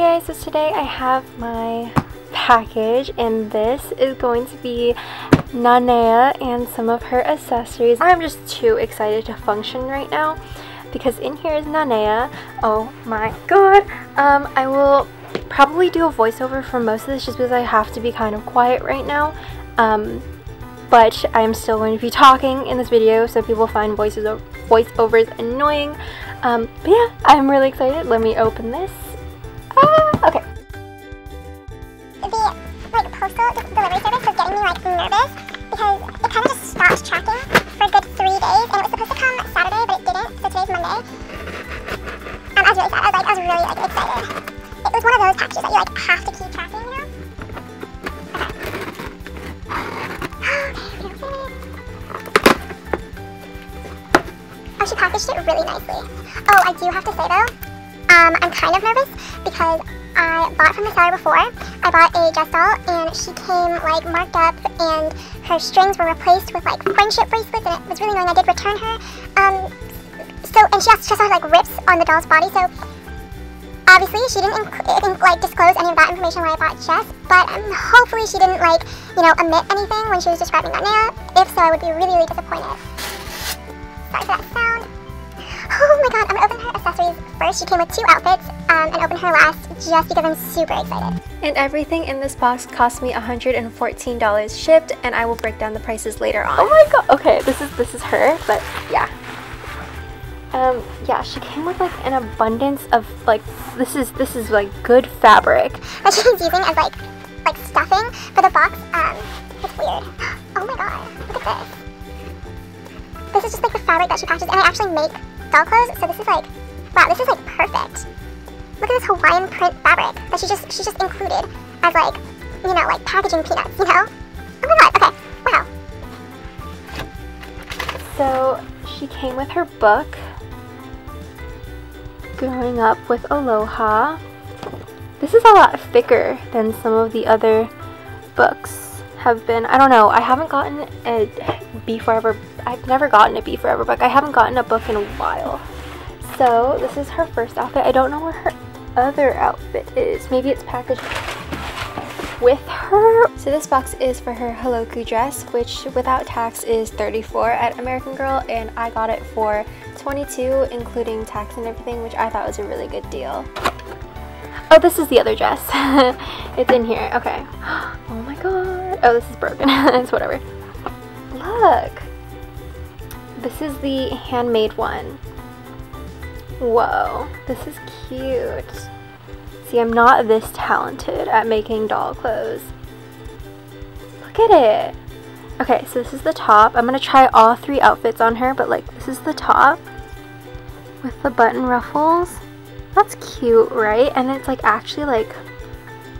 guys, so today I have my package and this is going to be Nanea and some of her accessories. I'm just too excited to function right now because in here is Nanea. Oh my god. Um, I will probably do a voiceover for most of this just because I have to be kind of quiet right now. Um, but I'm still going to be talking in this video so people find voices voiceovers annoying. Um, but yeah, I'm really excited. Let me open this. Okay. The like postal delivery service was getting me like nervous because it kind of just stopped tracking for a good three days, and it was supposed to come Saturday, but it didn't. So today's Monday. Um, I was really sad. I was like, I was really like excited. It was one of those packages that you like have to keep tracking, you know? Packaged it really nicely. Oh, I do have to say though, um, I'm kind of nervous because I bought from the seller before. I bought a Jess doll and she came like marked up and her strings were replaced with like friendship bracelets and it was really annoying. I did return her. Um, so, and she also had like rips on the doll's body. So obviously she didn't like disclose any of that information when I bought Jess, but um, hopefully she didn't like, you know, omit anything when she was describing Nanea. If so, I would be really, really disappointed. Sorry for that. Oh my god, I'm gonna open her accessories first. She came with two outfits um, and open her last just because I'm super excited. And everything in this box cost me $114 shipped and I will break down the prices later on. Oh my god, okay, this is this is her, but yeah. Um, yeah, she came with like an abundance of like this is this is like good fabric. That she's using as like like stuffing for the box. Um, it's weird. Oh my god, look at this. This is just like the fabric that she packages, and I actually make doll clothes, so this is like, wow, this is like perfect. Look at this Hawaiian print fabric that she just she just included as like, you know, like packaging peanuts, you know? Oh my god, okay, wow. So she came with her book, Growing Up with Aloha. This is a lot thicker than some of the other books have been. I don't know, I haven't gotten a Be Forever, I've never gotten a Be Forever book. I haven't gotten a book in a while. So this is her first outfit. I don't know where her other outfit is. Maybe it's packaged with her. So this box is for her Holoku dress, which without tax is 34 at American Girl, and I got it for 22, including tax and everything, which I thought was a really good deal. Oh, this is the other dress. it's in here. Okay. Oh my god. Oh, this is broken. it's whatever. Look. This is the handmade one. Whoa. This is cute. See, I'm not this talented at making doll clothes. Look at it. Okay, so this is the top. I'm going to try all three outfits on her, but like this is the top with the button ruffles. That's cute, right? And it's like actually like,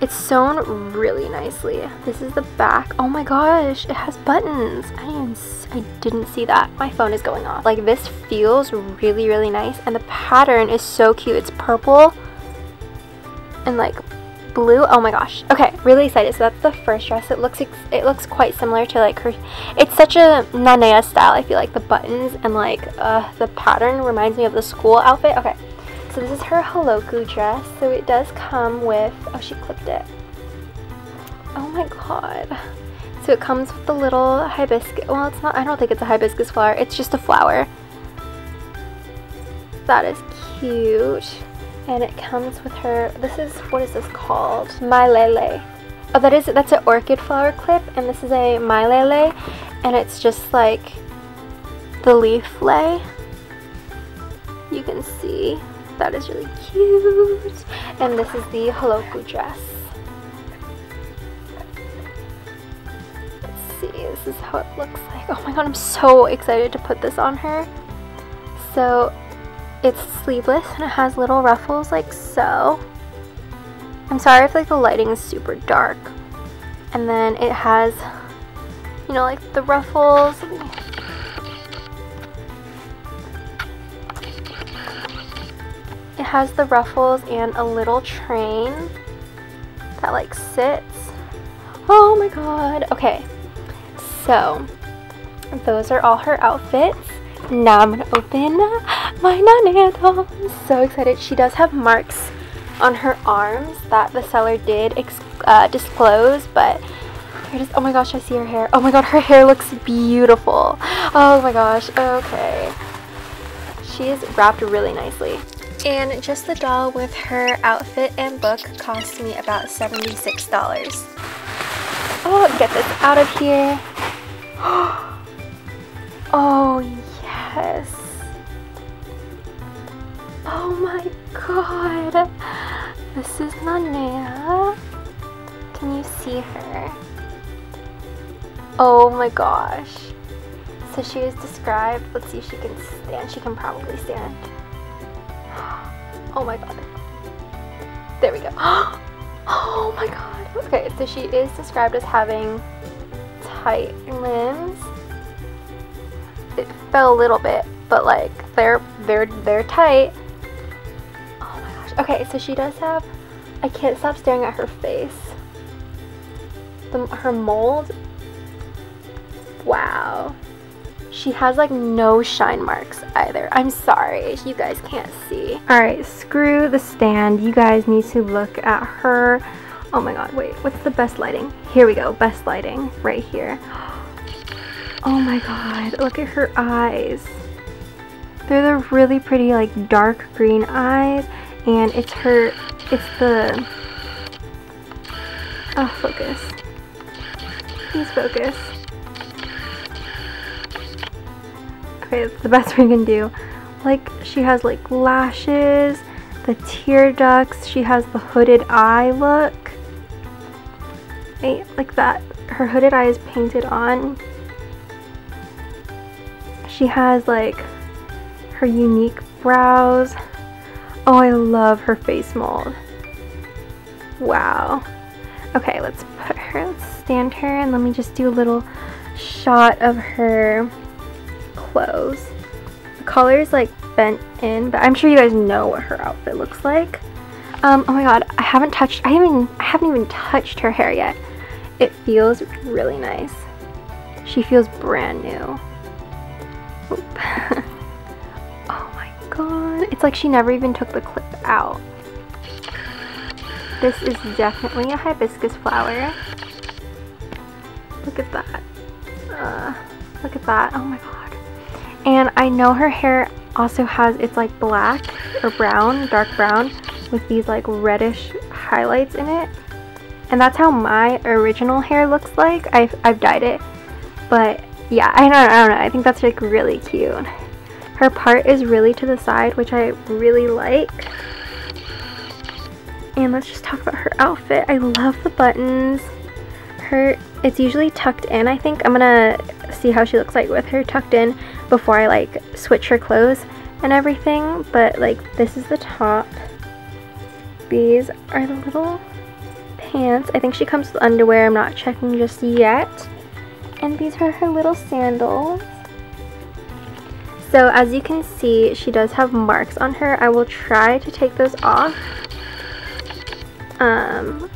it's sewn really nicely. This is the back. Oh my gosh, it has buttons. I didn't, I didn't see that. My phone is going off. Like this feels really, really nice. And the pattern is so cute. It's purple and like blue. Oh my gosh. Okay, really excited. So that's the first dress. It looks it looks quite similar to like her. It's such a Nanea style. I feel like the buttons and like uh, the pattern reminds me of the school outfit. Okay, so this is her Holoku dress. So it does come with. Oh, she clipped it. Oh my god. So it comes with the little hibiscus. Well, it's not. I don't think it's a hibiscus flower. It's just a flower. That is cute and it comes with her this is what is this called maile lei oh that is that's an orchid flower clip and this is a maile lei and it's just like the leaf lay you can see that is really cute and this is the Holoku dress let's see this is how it looks like oh my god I'm so excited to put this on her so it's sleeveless and it has little ruffles like so. I'm sorry if like the lighting is super dark. And then it has, you know, like the ruffles. Has the ruffles and a little train that like sits. Oh my god. Okay. So, those are all her outfits. Now I'm to open my Nanea doll. I'm so excited. She does have marks on her arms that the seller did uh, disclose, but it is. Oh my gosh, I see her hair. Oh my god, her hair looks beautiful. Oh my gosh, okay. She's wrapped really nicely. And just the doll with her outfit and book cost me about $76. Oh, get this out of here. Oh, yes. Oh my god. This is Nanea. Can you see her? Oh my gosh. So she is described. Let's see if she can stand. She can probably stand. Oh my god. There we go. Oh my god. Okay, so she is described as having tight limbs. It fell a little bit, but like they're they're they're tight. Oh my gosh. Okay, so she does have I can't stop staring at her face. The, her mold. Wow. She has like no shine marks either. I'm sorry, you guys can't see. Alright, screw the stand. You guys need to look at her. Oh my god, wait, what's the best lighting? Here we go, best lighting, right here. Oh my god, look at her eyes. They're the really pretty like dark green eyes and it's her, it's the, oh focus, please focus. It's the best we can do. Like, she has like lashes, the tear ducts, she has the hooded eye look. Right, like that. Her hooded eye is painted on. She has like her unique brows. Oh, I love her face mold. Wow. Okay, let's put her, let's stand her and let me just do a little shot of her clothes. The collar is like bent in, but I'm sure you guys know what her outfit looks like. Um, oh my god, I haven't touched, I haven't, I haven't even touched her hair yet. It feels really nice. She feels brand new. oh my god, it's like she never even took the clip out. This is definitely a hibiscus flower. Look at that. Uh, look at that. Oh my god. And I know her hair also has, it's like black or brown, dark brown, with these like reddish highlights in it. And that's how my original hair looks like. I've, I've dyed it. But yeah, I don't, I don't know. I think that's like really cute. Her part is really to the side, which I really like. And let's just talk about her outfit. I love the buttons. Her, it's usually tucked in, I think. I'm gonna see how she looks like with her tucked in before I like switch her clothes and everything. But like this is the top. These are the little pants. I think she comes with underwear. I'm not checking just yet. And these are her little sandals. So as you can see, she does have marks on her. I will try to take those off. Um,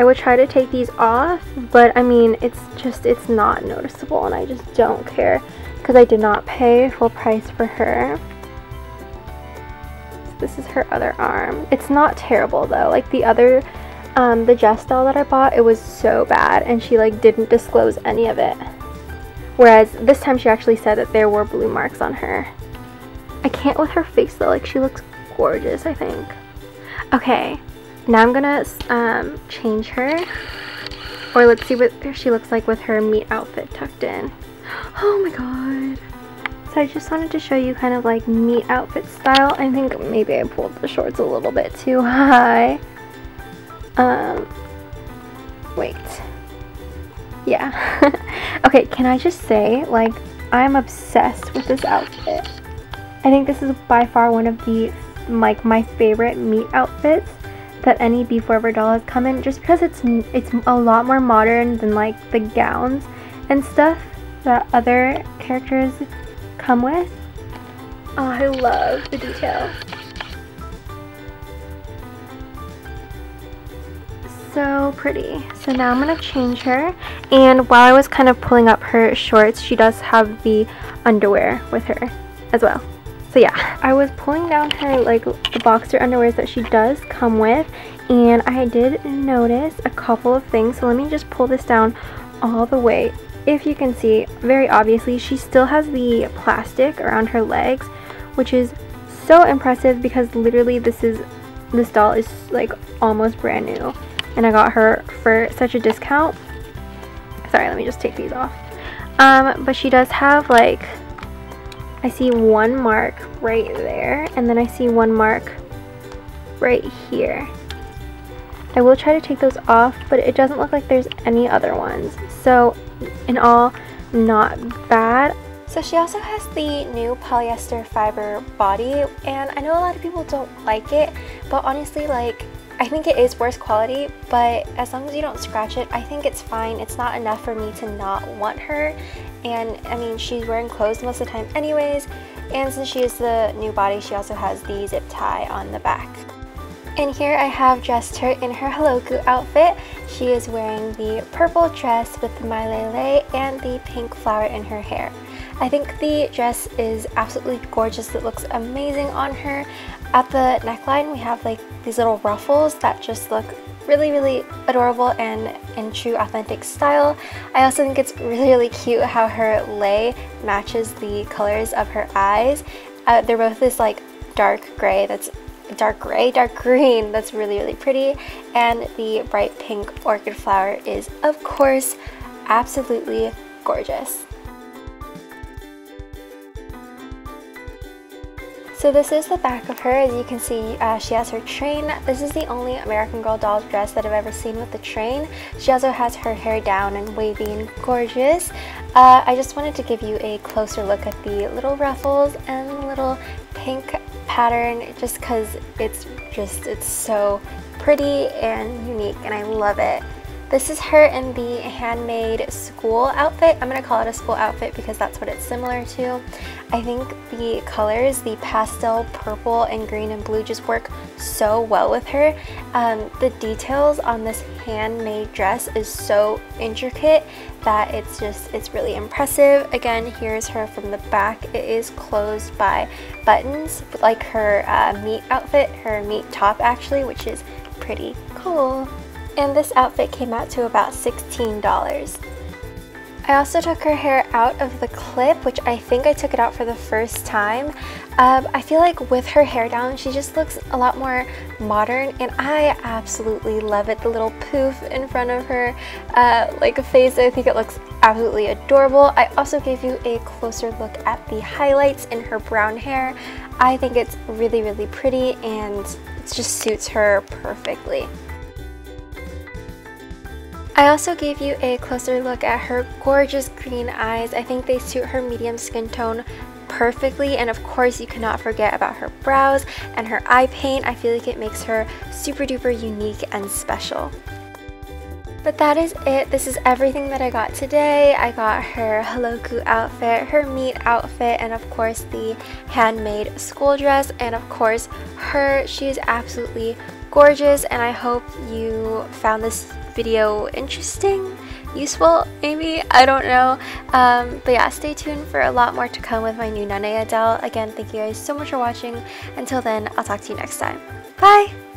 I would try to take these off, but I mean, it's just, it's not noticeable and I just don't care because I did not pay full price for her. So this is her other arm. It's not terrible though. Like the other, um, the Jess doll that I bought, it was so bad and she like didn't disclose any of it. Whereas this time she actually said that there were blue marks on her. I can't with her face though, like she looks gorgeous, I think. Okay, now I'm gonna um, change her. Or let's see what she looks like with her meet outfit tucked in. Oh my god. So I just wanted to show you kind of like meet outfit style. I think maybe I pulled the shorts a little bit too high. Um, wait. Yeah. okay, can I just say, like, I'm obsessed with this outfit. I think this is by far one of the, like, my favorite meet outfits that any Be Forever doll has come in just because it's it's a lot more modern than like the gowns and stuff that other characters come with. Oh, I love the detail. So pretty. So now I'm going to change her. And while I was kind of pulling up her shorts, she does have the underwear with her as well. So yeah, I was pulling down her like the boxer underwears that she does come with and I did notice a couple of things. So let me just pull this down all the way. If you can see, very obviously, she still has the plastic around her legs, which is so impressive because literally this is this doll is like almost brand new and I got her for such a discount sorry let me just take these off um, but she does have like I see one mark right there and then I see one mark right here. I will try to take those off but it doesn't look like there's any other ones. So in all not bad. So she also has the new polyester fiber body and I know a lot of people don't like it but honestly like I think it is worse quality but as long as you don't scratch it I think it's fine it's not enough for me to not want her and I mean she's wearing clothes most of the time anyways and since she is the new body she also has the zip tie on the back. And here I have dressed her in her Holoku outfit. She is wearing the purple dress with the Maile lei and the pink flower in her hair. I think the dress is absolutely gorgeous. It looks amazing on her. At the neckline, we have like these little ruffles that just look really, really adorable and in true authentic style. I also think it's really, really cute how her lei matches the colors of her eyes. Uh, they're both this like dark gray that's dark gray, dark green that's really, really pretty. And the bright pink orchid flower is, of course, absolutely gorgeous. So this is the back of her. As you can see, uh, she has her train. This is the only American Girl doll dress that I've ever seen with the train. She also has her hair down and wavy and gorgeous. Uh, I just wanted to give you a closer look at the little ruffles and little pink pattern just because it's just, it's so pretty and unique and I love it. This is her in the handmade school outfit. I'm to call it a school outfit because that's what it's similar to. I think the colors, the pastel purple and green and blue just work so well with her. Um, the details on this handmade dress is so intricate that it's just, it's really impressive. Again, here's her from the back. It is closed by buttons like her uh, meet outfit, her meet top actually, which is pretty cool and this outfit came out to about $16. I also took her hair out of the clip, which I think I took it out for the first time. Um, I feel like with her hair down, she just looks a lot more modern, and I absolutely love it. The little poof in front of her, uh, like a face, I think it looks absolutely adorable. I also gave you a closer look at the highlights in her brown hair. I think it's really, really pretty, and it just suits her perfectly. I also gave you a closer look at her gorgeous green eyes. I think they suit her medium skin tone perfectly and of course you cannot forget about her brows and her eye paint. I feel like it makes her super duper unique and special. But that is it. This is everything that I got today. I got her Holoku outfit, her meet outfit, and of course the handmade school dress, and of course her. She is absolutely gorgeous, and I hope you found this video interesting, useful, maybe, I don't know. Um, but yeah, stay tuned for a lot more to come with my new Nanea doll. Again, thank you guys so much for watching. Until then, I'll talk to you next time. Bye!